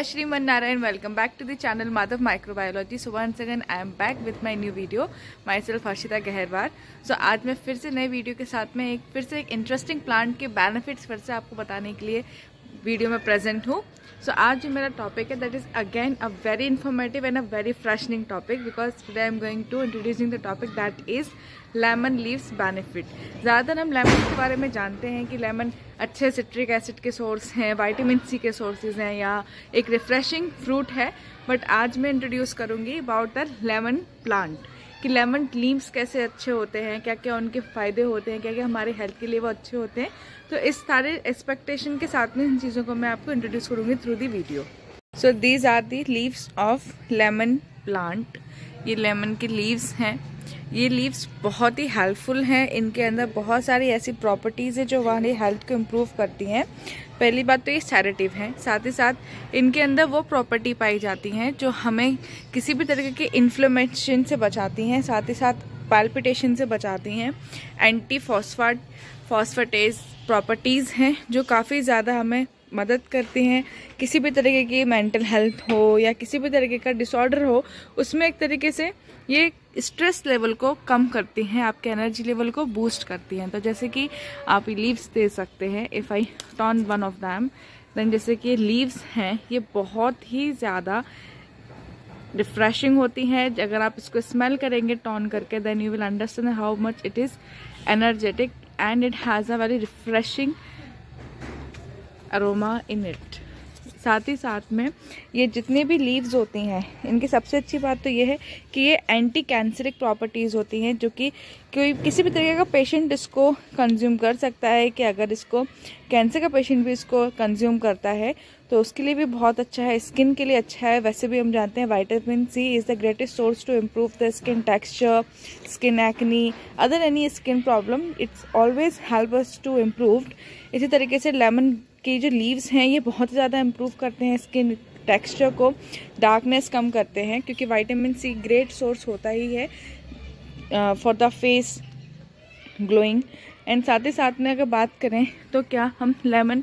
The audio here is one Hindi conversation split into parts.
जय Shri Man Narayan welcome back to the channel Madhav microbiology so once again I am back with my new video myself Harshita Gaharwar so आज मैं फिर से नए वीडियो के साथ में एक, फिर से एक इंटरेस्टिंग प्लांट के बेनिफिट्स फिर से आपको बताने के लिए वीडियो में प्रेजेंट हूँ. सो so, आज जो मेरा टॉपिक है that is again a very informative and a very freshening topic because today I am going to introducing the topic that is lemon leaves benefit ज़्यादातर हम लेमन के बारे में जानते हैं कि लेमन अच्छे सिट्रिक एसिड के सोर्स हैं वाइटामिन सी के सोर्सेज हैं या एक रिफ्रेशिंग फ्रूट है. बट आज मैं इंट्रोड्यूस करूँगी अबाउट द लेमन प्लांट कि लेमन लीम्स कैसे अच्छे होते हैं क्या क्या उनके फ़ायदे होते हैं क्या क्या हमारे हेल्थ के लिए वो अच्छे होते हैं। तो इस सारे एक्सपेक्टेशन के साथ में इन चीज़ों को मैं आपको इंट्रोड्यूस करूँगी through the video so these are the leaves of lemon plant ये लेमन के लीव्स हैं। ये लीव्स बहुत ही हेल्पफुल हैं। इनके अंदर बहुत सारी ऐसी प्रॉपर्टीज़ है जो हमारी हेल्थ को इम्प्रूव करती हैं। पहली बात तो ये सैरेटिव हैं। साथ ही साथ इनके अंदर वो प्रॉपर्टी पाई जाती हैं जो हमें किसी भी तरीके के इन्फ्लेमेशन से बचाती हैं। साथ ही साथ पैल्पिटेशन से बचाती हैं। एंटी फॉस्फाट फॉस्फेटेज प्रॉपर्टीज़ हैं जो काफ़ी ज़्यादा हमें मदद करती हैं। किसी भी तरीके की मेंटल हेल्थ हो या किसी भी तरीके का डिसऑर्डर हो, उसमें एक तरीके से ये स्ट्रेस लेवल को कम करती हैं, आपके एनर्जी लेवल को बूस्ट करती हैं। तो जैसे कि आप लीव्स दे सकते हैं if I torn one of them then जैसे कि लीव्स हैं, ये बहुत ही ज़्यादा रिफ्रेशिंग होती हैं। अगर आप इसको स्मेल करेंगे टॉन करके then you will understand how much it is energetic and it has a very refreshing aroma in it साथ ही साथ में ये जितने भी लीव्स होती हैं, इनकी सबसे अच्छी बात तो ये है कि ये एंटी कैंसरिक प्रॉपर्टीज़ होती हैं, जो कि कोई किसी भी तरीके का पेशेंट इसको कंज्यूम कर सकता है कि अगर इसको कैंसर का पेशेंट भी इसको कंज्यूम करता है तो उसके लिए भी बहुत अच्छा है स्किन के लिए अच्छा है। वैसे भी हम जानते हैं vitamin C is the greatest source to improve the skin texture skin acne other any skin problem it's always help us to improve इसी तरीके से लेमन के जो लीव्स हैं, ये बहुत ज़्यादा इम्प्रूव करते हैं स्किन टेक्सचर को डार्कनेस कम करते हैं, क्योंकि वाइटामिन सी ग्रेट सोर्स होता ही है for the face glowing and साथ ही साथ में अगर बात करें तो क्या हम लेमन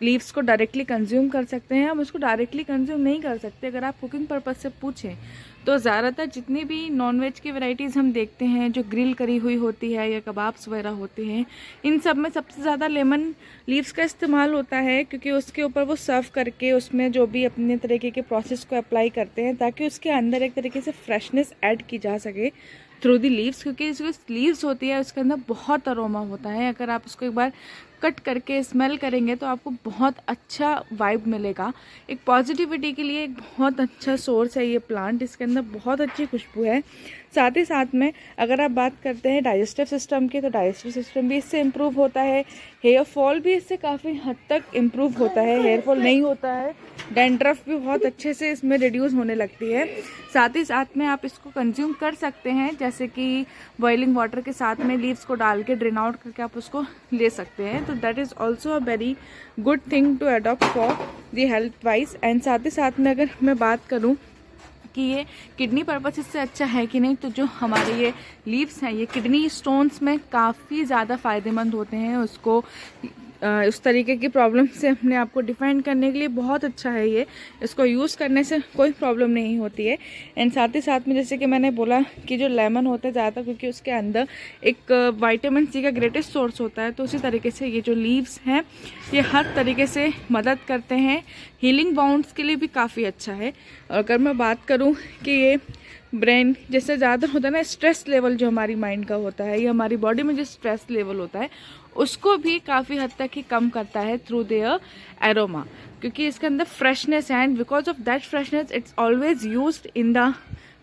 लीव्स को डायरेक्टली कंज्यूम कर सकते हैं? हम उसको डायरेक्टली कंज्यूम नहीं कर सकते, अगर आप कुकिंग पर्पज़ से पूछें तो ज़्यादातर जितनी भी नॉनवेज की वैरायटीज़ हम देखते हैं, जो ग्रिल करी हुई होती है या कबाब्स वगैरह होते हैं, इन सब में सबसे ज़्यादा लेमन लीव्स का इस्तेमाल होता है क्योंकि उसके ऊपर वो सर्व करके उसमें जो भी अपने तरीके के प्रोसेस को अप्लाई करते हैं ताकि उसके अंदर एक तरीके से फ्रेशनेस ऐड की जा सके थ्रू दी लीव्स क्योंकि जो लीव्स होती है, उसके अंदर बहुत अरोमा होता है। अगर आप उसको एक बार कट करके स्मेल करेंगे तो आपको बहुत अच्छा वाइब मिलेगा। एक पॉजिटिविटी के लिए एक बहुत अच्छा सोर्स है ये प्लांट इसके अंदर बहुत अच्छी खुशबू है। साथ ही साथ में अगर आप बात करते हैं डाइजेस्टिव सिस्टम की तो डाइजेस्टिव सिस्टम भी इससे इम्प्रूव होता है। हेयर फॉल भी इससे काफ़ी हद तक इम्प्रूव होता है। हेयर फॉल नहीं होता है। डेंड्रफ भी बहुत अच्छे से इसमें रिड्यूस होने लगती है। साथ ही साथ में आप इसको कंज्यूम कर सकते हैं, जैसे कि बॉइलिंग वाटर के साथ में लीव्स को डाल के ड्रेन आउट करके आप उसको ले सकते हैं। तो that is also a very good thing to adopt for the health wise and साथ ही साथ में अगर मैं बात करूँ कि ये किडनी पर्पज इससे अच्छा है कि नहीं? तो जो हमारे ये लीव्स हैं, ये किडनी स्टोन्स में काफ़ी ज़्यादा फ़ायदेमंद होते हैं, उसको उस तरीके की प्रॉब्लम से अपने आप को डिफाइन करने के लिए बहुत अच्छा है ये। इसको यूज़ करने से कोई प्रॉब्लम नहीं होती है। एंड साथ ही साथ में जैसे कि मैंने बोला कि जो लेमन होता है ज़्यादा क्योंकि उसके अंदर एक वाइटामिन सी का ग्रेटेस्ट सोर्स होता है तो उसी तरीके से ये जो लीव्स हैं, ये हर तरीके से मदद करते हैं। हीलिंग बाउंड्स के लिए भी काफ़ी अच्छा है। अगर मैं बात करूँ कि ये ब्रेन, जैसे ज़्यादा होता है ना स्ट्रेस लेवल जो हमारी माइंड का होता है, या हमारी बॉडी में जो स्ट्रेस लेवल होता है, उसको भी काफ़ी हद तक ही कम करता है थ्रू देयर एरोमा क्योंकि इसके अंदर फ्रेशनेस है and because of that freshness it's always use in the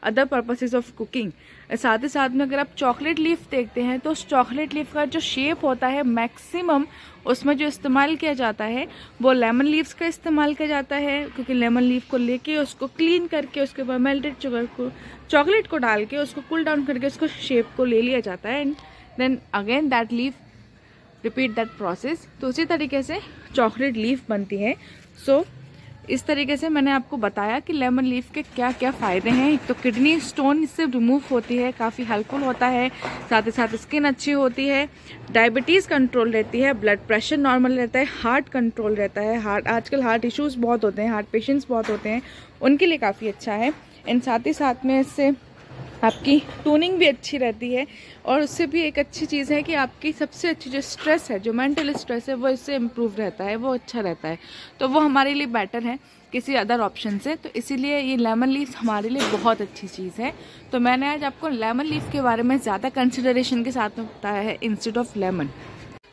other purposes of cooking साथ ही साथ में अगर आप चॉकलेट लीफ देखते हैं तो उस चॉकलेट लीफ का जो शेप होता है मैक्सिमम, उसमें जो इस्तेमाल किया जाता है, वो लेमन लीव्स का इस्तेमाल किया जाता है, क्योंकि लेमन लीफ को लेके, उसको क्लीन करके, उसके ऊपर मेल्टेड शुगर को, चॉकलेट को डाल के, उसको कूल डाउन करके, उसको शेप को ले लिया जाता है। And then again that leaf repeat that process तो उसी तरीके से चॉकलेट लीफ बनती है। सो इस तरीके से मैंने आपको बताया कि लेमन लीफ के क्या क्या फ़ायदे हैं। एक तो किडनी स्टोन इससे रिमूव होती है, काफ़ी हेल्पफुल होता है, साथ ही साथ स्किन अच्छी होती है, डायबिटीज़ कंट्रोल रहती है, ब्लड प्रेशर नॉर्मल रहता है, हार्ट कंट्रोल रहता है, हार्ट, आजकल हार्ट इश्यूज़ बहुत होते हैं, हार्ट पेशेंट्स बहुत होते हैं, उनके लिए काफ़ी अच्छा है। एंड साथ ही साथ में इससे आपकी टूनिंग भी अच्छी रहती है और उससे भी एक अच्छी चीज़ है कि आपकी सबसे अच्छी जो स्ट्रेस है, जो मेंटल स्ट्रेस है, वो इससे इम्प्रूव रहता है, वो अच्छा रहता है। तो वो हमारे लिए बेटर है किसी अदर ऑप्शन से। तो इसीलिए ये लेमन लीफ हमारे लिए बहुत अच्छी चीज़ है। तो मैंने आज आपको लेमन लीफ के बारे में ज़्यादा कंसिडरेशन के साथ बताया है instead of lemon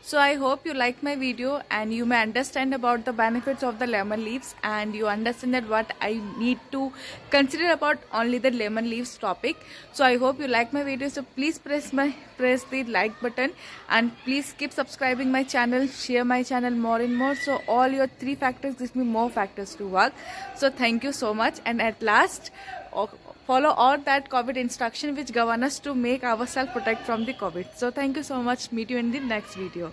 So I hope you like my video and you may understand about the benefits of the lemon leaves and you understand that what I need to consider about only the lemon leaves topic. So I hope you like my video. So please press my press the like button and please keep subscribing my channel, share my channel more and more. So all your three factors gives me more factors to work. So thank you so much and at last follow all that COVID instruction which govern us to make ourselves protect from the COVID. So thank you so much. Meet you in the next video.